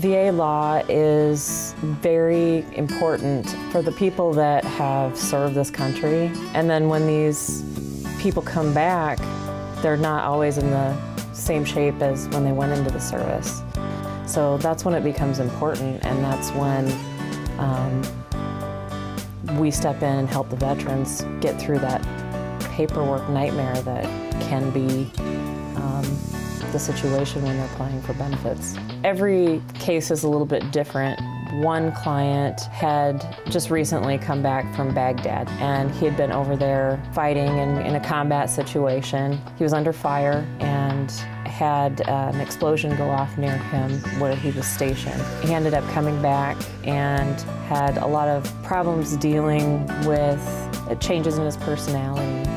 VA law is very important for the people that have served this country. And then when these people come back, they're not always in the same shape as when they went into the service. So that's when it becomes important, and that's when um, we step in and help the veterans get through that paperwork nightmare that can be the situation when they're applying for benefits. Every case is a little bit different. One client had just recently come back from Baghdad and he had been over there fighting in, in a combat situation. He was under fire and had uh, an explosion go off near him where he was stationed. He ended up coming back and had a lot of problems dealing with changes in his personality,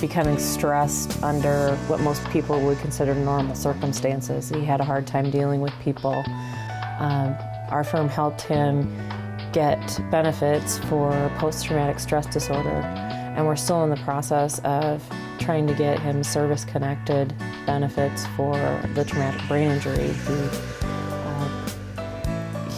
becoming stressed under what most people would consider normal circumstances. He had a hard time dealing with people. Um, our firm helped him get benefits for post-traumatic stress disorder, and we're still in the process of trying to get him service-connected benefits for the traumatic brain injury. He,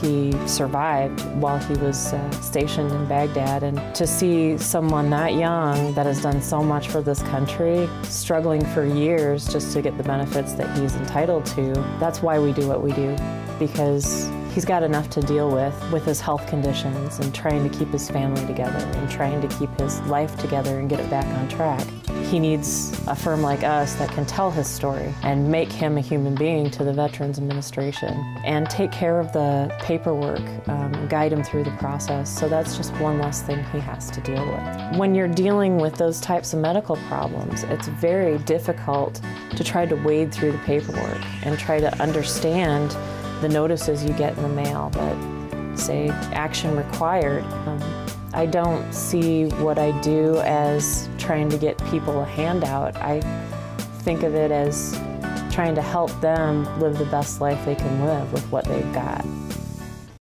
he survived while he was uh, stationed in Baghdad, and to see someone that young that has done so much for this country, struggling for years just to get the benefits that he's entitled to, that's why we do what we do, because He's got enough to deal with with his health conditions and trying to keep his family together and trying to keep his life together and get it back on track. He needs a firm like us that can tell his story and make him a human being to the Veterans Administration and take care of the paperwork, um, guide him through the process. So that's just one less thing he has to deal with. When you're dealing with those types of medical problems, it's very difficult to try to wade through the paperwork and try to understand the notices you get in the mail that say action required. Um, I don't see what I do as trying to get people a handout. I think of it as trying to help them live the best life they can live with what they've got.